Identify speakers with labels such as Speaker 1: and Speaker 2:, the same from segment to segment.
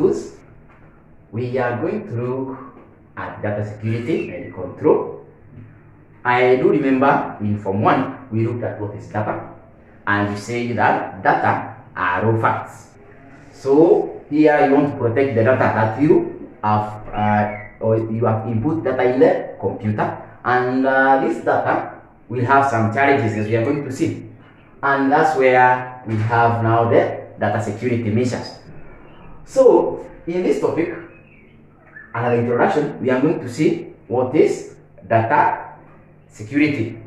Speaker 1: tools. We are going look at data security and control. I do remember in Form 1, we looked at what is data, and we say that data are raw facts. So here you want to protect the data that you have, uh, or you have input data in the computer, and uh, this data will have some challenges as we are going to see. And that's where we have now the data security measures. So in this topic, another introduction, we are going to see what is data security.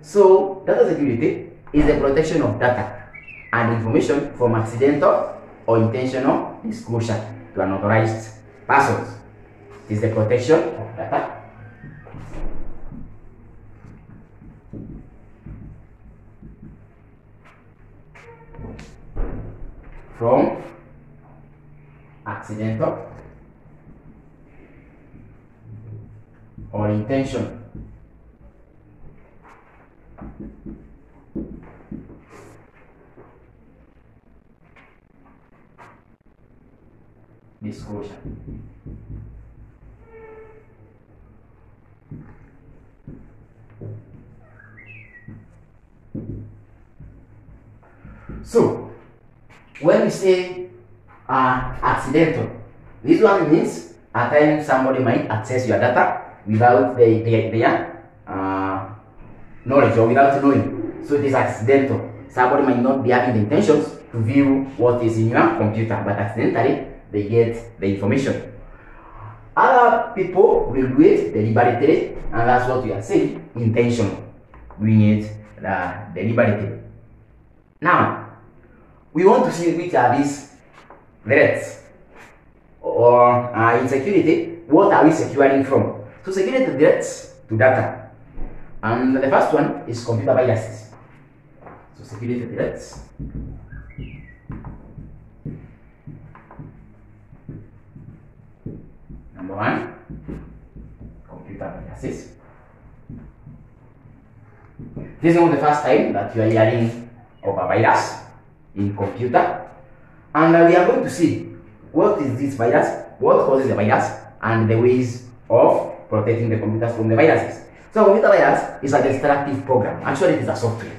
Speaker 1: So data security is the protection of data and information from accidental or intentional disclosure to unauthorized persons. It is the protection of data accidental or intention disclosure. So, when we say uh, accidental, this one means at times somebody might access your data without the, the, their uh, knowledge or without knowing. So it is accidental. Somebody might not be having the intentions to view what is in your computer, but accidentally they get the information. Other people will do it deliberately, and that's what we are saying, intentional. Doing it uh, deliberately. Now, we want to see which are these threats or uh, insecurity. What are we securing from? So security threats to data. And the first one is computer viruses. So security threats. Number one, computer viruses. This is not the first time that you are hearing of a virus in computer. And uh, we are going to see what is this virus, what causes the virus, and the ways of protecting the computers from the viruses. So computer virus is a destructive program. Actually, it is a software.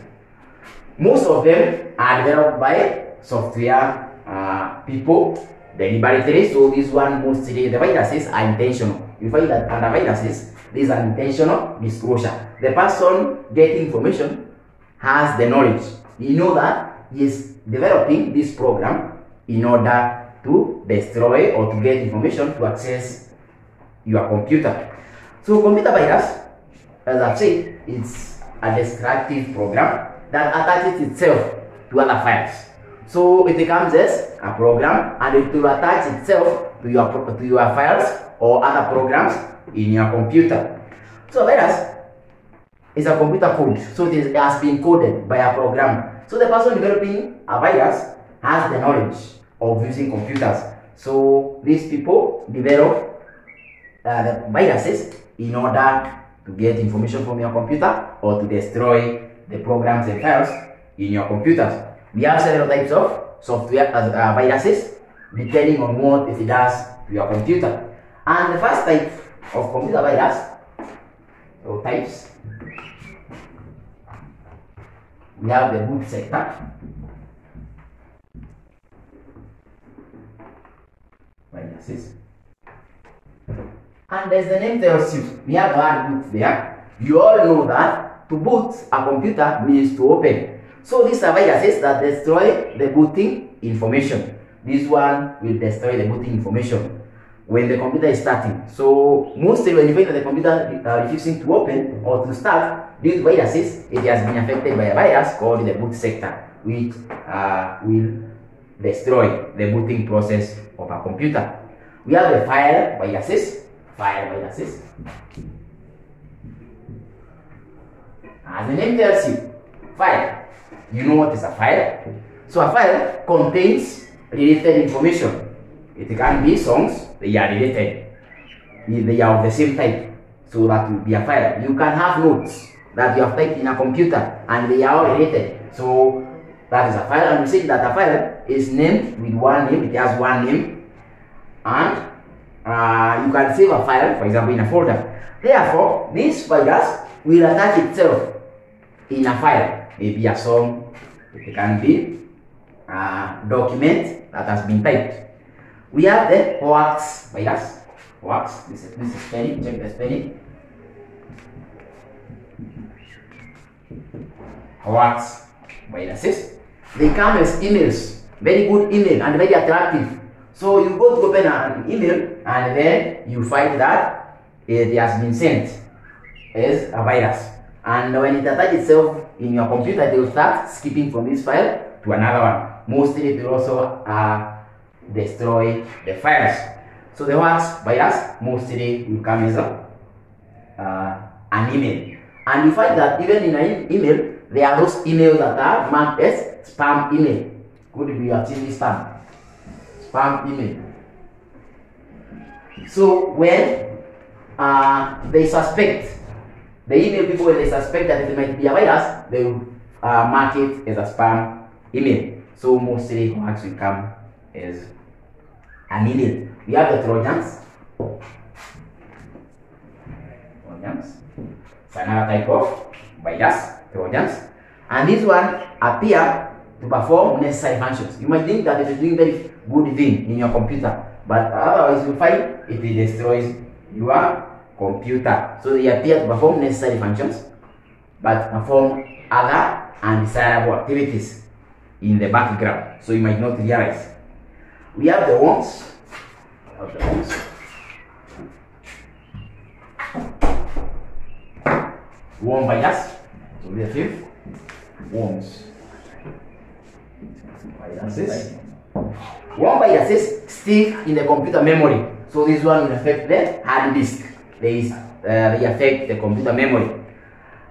Speaker 1: Most of them are developed by software uh, people deliberately. So this one mostly the viruses are intentional. You find that under viruses, these are intentional disclosure. The person getting information has the knowledge. You know that he is developing this program in order to destroy or to get information to access your computer. So computer virus, as I've said, it's a destructive program that attaches itself to other files. So it becomes as a program and it will attach itself to your, to your files or other programs in your computer. So virus is a computer code. So it, is, it has been coded by a program. So the person developing a virus has the knowledge of using computers. So these people develop uh, the viruses in order to get information from your computer or to destroy the programs and files in your computers. We have several types of software uh, uh, viruses depending on what it does to your computer. And the first type of computer virus or types we have the boot sector viruses and as the name tells you we have word boot there. You all know that to boot a computer means to open. So these are viruses that destroy the booting information. This one will destroy the booting information when the computer is starting. So mostly when you find that the computer uh, refusing to open or to start due to viruses it has been affected by a virus called the boot sector which uh, will destroy the booting process of a computer. We have the file viruses file viruses as the name tells you file you know what is a file so a file contains related information. It can be songs they are related. They are of the same type so that will be a file you can have notes that you have typed in a computer and they are all related. So that is a file and we say that a file is named with one name it has one name and uh, you can save a file, for example, in a folder. Therefore, this virus will attach itself in a file, maybe a song, it can be a document that has been typed. We have the hoax virus. Hoax, this is, this is spelling, check the spelling. Hoax viruses. They come as emails, very good email and very attractive. So you go to open an email and then you find that it has been sent as a virus. And when it attaches itself in your computer, it will start skipping from this file to another one. Mostly it will also uh, destroy the files. So the hoax virus mostly will come as a, uh, an email. And you find that even in an email, there are those emails that are marked as spam email. Could be your TV spam. Spam email. So when uh, they suspect, the email people when they suspect that it might be a virus, they will uh, mark it as a spam email. So mostly hoax will come as an email. We have the Trojans. Trojans. It's another type of virus, Trojans. And this one appear to perform necessary functions. You might think that it is doing very good thing in your computer, but otherwise you find it destroys your computer. So they appear to perform necessary functions, but perform other undesirable activities in the background. So you might not realize. We have the worms. Have the worms. Worm virus. So we have fifth. Worms. Viruses. Worm viruses stick in the computer memory. So this one will affect the hard disk. They, is, uh, they affect the computer memory.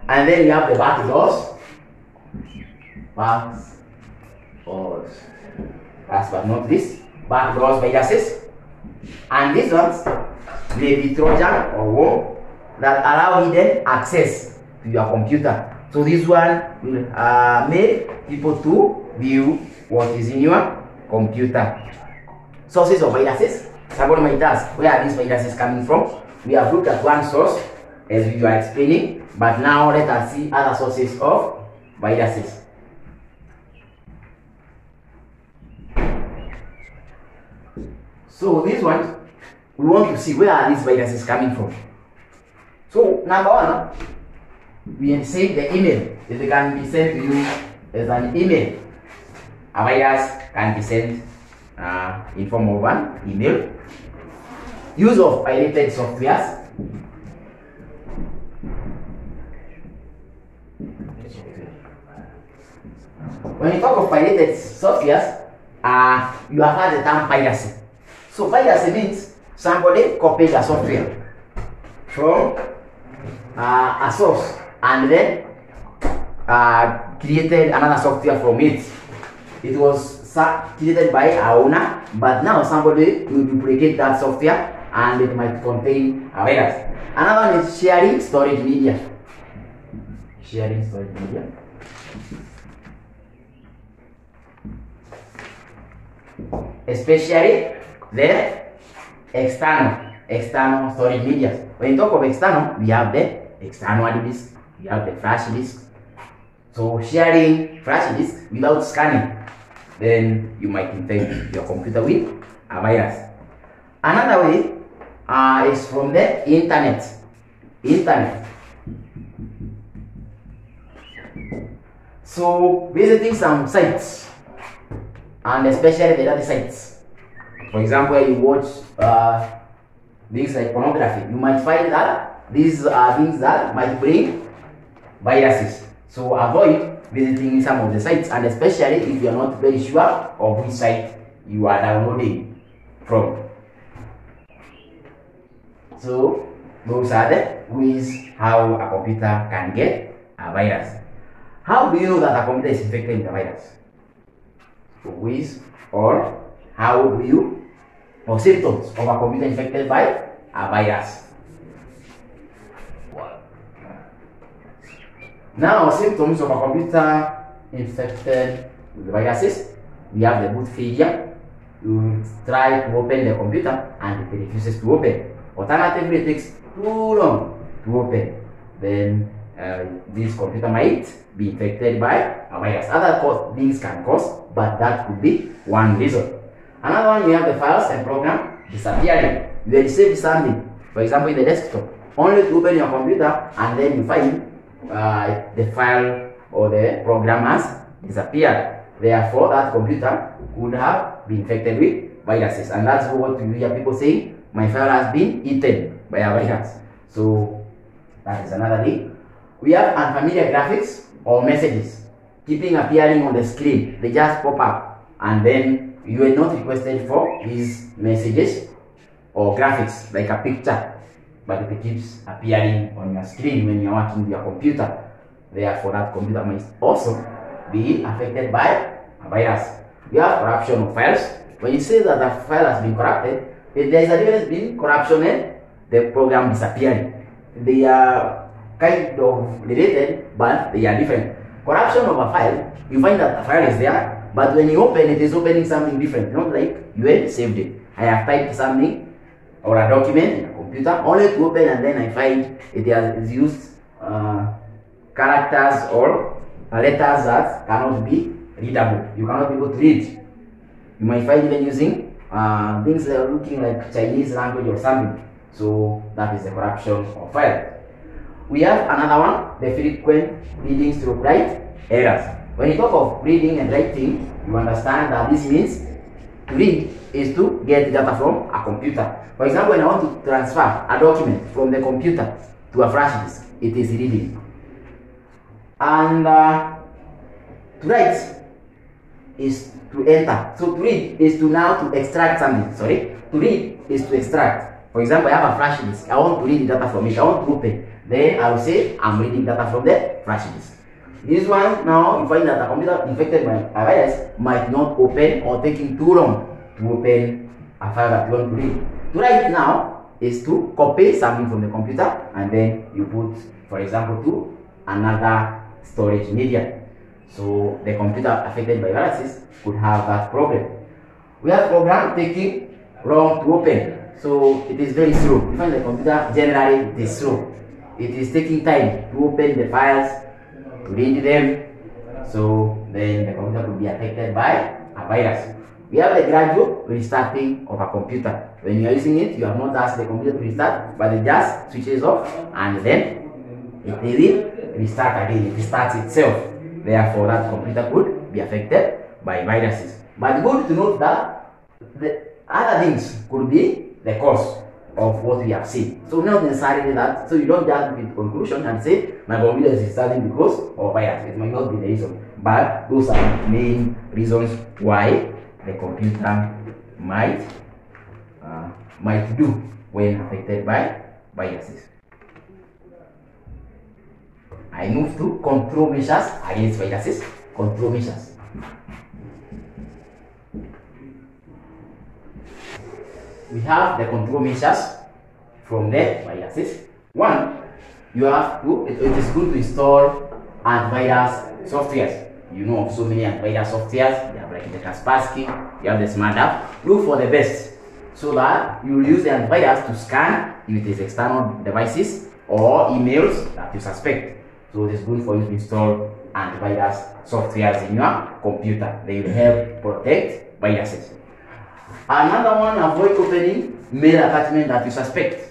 Speaker 1: And then you have the backdoors. Backdoors. Last but not least, backdoors viruses. And these ones may be Trojan or worm that allow hidden access to your computer. So this one will uh, make people to view what is in your computer. Sources of viruses. Somebody might ask, where are these viruses coming from? We have looked at one source, as we were explaining, but now let us see other sources of viruses. So this one, we want to see where are these viruses coming from. So number one, we say the email. It can be sent to you as an email. A virus can be sent uh, in form of an email. Use of pirated softwares. When you talk of pirated softwares, uh, you have heard the term piracy. So piracy means somebody copied a software from uh, a source and then uh, created another software from it. It was created by a owner, but now somebody will duplicate that software and it might contain a virus. Another one is sharing storage media. Sharing storage media. Especially the external, external storage media. When you talk of external, we have the external disk, we have the flash disk. So sharing flash disk without scanning, then you might infect your computer with a virus. Another way uh, is from the internet. Internet. So visiting some sites, and especially the dirty sites. For example, you watch uh, things like pornography, you might find that these are things that might bring viruses. So avoid visiting some of the sites, and especially if you are not very sure of which site you are downloading from. So those are the ways how a computer can get a virus. How do you know that a computer is infected with a virus? So ways or how do you or symptoms of a computer infected by a virus. Now symptoms of a computer infected with viruses. We have the boot failure, you try to open the computer and it refuses to open. Alternatively, it takes too long to open. Then uh, this computer might be infected by a virus. Other cause, things can cause, but that could be one reason. Another one, you have the files and program disappearing. You receive something, for example, in the desktop, only to open your computer and then you find uh, the file or the program has disappeared. Therefore, that computer could have been infected with viruses. And that's what you hear people saying, my file has been eaten by a virus. So, that is another thing. We have unfamiliar graphics or messages keeping appearing on the screen. They just pop up and then you are not requested for these messages or graphics like a picture but it keeps appearing on your screen when you're working with your computer. Therefore, that computer might also be affected by a virus. We have corruption of files. When you say that a file has been corrupted, there is a difference between corruption and the program disappearing. They are kind of related, but they are different. Corruption of a file, you find that the file is there, but when you open it, it, is opening something different. Not like you had saved it. I have typed something or a document computer only to open and then I find it has used uh, characters or letters that cannot be readable. You cannot be able to read. You might find even using uh, things that are looking like Chinese language or something. So that is the corruption of file. We have another one, the frequent reading stroke write errors. When you talk of reading and writing, you understand that this means to read is to get data from a computer. For example, when I want to transfer a document from the computer to a flash disk, it is reading. And uh, to write is to enter. So to read is to now to extract something. Sorry, to read is to extract. For example, I have a flash disk. I want to read data from it. I want to open. Then I will say I'm reading data from the flash disk. This one now you find that the computer infected by a virus might not open or taking too long to open a file that you want to read. To write now is to copy something from the computer and then you put, for example, to another storage media. So the computer affected by viruses could have that problem. We have program taking long to open. So it is very slow. You find the computer generally it is slow. It is taking time to open the files, to them. So then the computer could be affected by a virus. We have the gradual restarting of a computer. When you are using it, you have not asked the computer to restart, but it just switches off and then it will restart again. It restarts itself. Therefore, that computer could be affected by viruses. But good to note that the other things could be the cause of what we have seen. So not necessarily that. So you don't just with conclusion and say my computer is restarting because of virus. It might not be the reason. But those are main reasons why the computer might uh, might do when affected by viruses. I move to control measures against viruses. Control measures. We have the control measures from the viruses. One, you have to, it, it is good to install antivirus softwares. You know of so many antivirus softwares. You have like the Kaspersky, you have the Smadav. Look for the best so that you use the antivirus to scan if it is external devices or emails that you suspect. So it is good for you to install antivirus softwares in your computer. They will help protect viruses. Another one, avoid opening mail attachment that you suspect.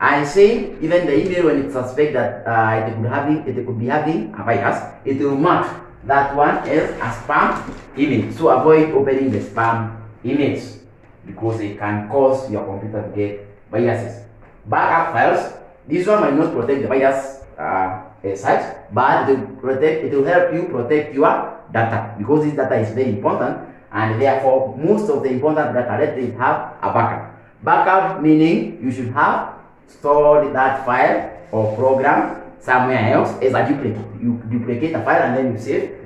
Speaker 1: I say even the email when it suspect that uh, it could it could be having a virus, it will mark that one as a spam email. So avoid opening the spam emails because it can cause your computer to get viruses. Backup files, this one might not protect the virus uh, as such, but it will protect it will help you protect your data because this data is very important and therefore most of the important data it have a backup. Backup meaning you should have stored that file or program somewhere else as a duplicate. You duplicate a file and then you save,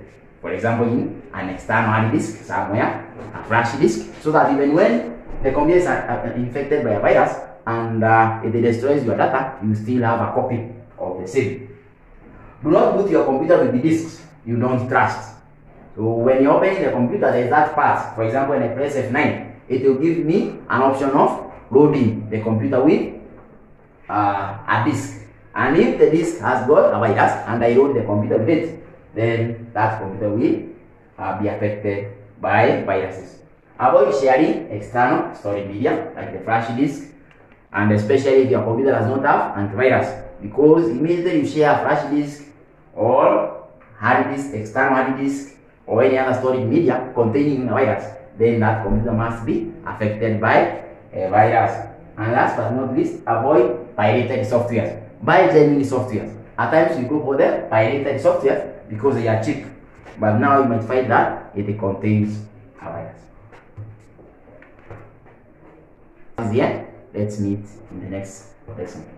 Speaker 1: for example, in an external hard disk somewhere, a flash disk, so that even when the computer is uh, infected by a virus and uh, it destroys your data, you still have a copy of the same. Do not put your computer with the disks you don't trust. So when you open the computer, there is that part. For example, when I press F9, it will give me an option of loading the computer with uh, a disk. And if the disk has got a virus and I load the computer with it, then that computer will uh, be affected by viruses. Avoid sharing external storage media like the flash disk and especially if your computer does not have antivirus because immediately you share a flash disk or hard disk, external hard disk or any other storage media containing a virus, then that computer must be affected by a virus. And last but not least, avoid pirated software. Buy genuine software. At times you go for the pirated software because they are cheap. But now you might find that it contains a virus. This is the end. Let's meet in the next lesson.